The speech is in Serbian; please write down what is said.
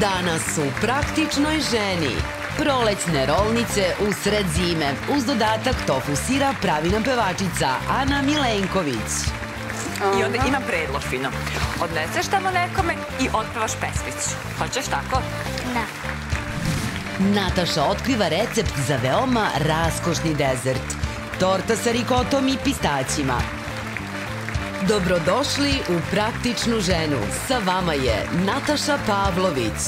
Danas su praktičnoj ženi. Prolećne rolnice u sred zime. Uz dodatak tofu sira pravi nam pevačica Ana Milenković. I onda ima predlog fino. Odneseš tamo nekome i otpevaš pesmicu. Hoćeš tako? Da. Nataša otkriva recept za veoma raskošni dezert. Torta sa rikotom i pistaćima. Dobrodošli u Praktičnu ženu. Sa vama je Nataša Pavlović.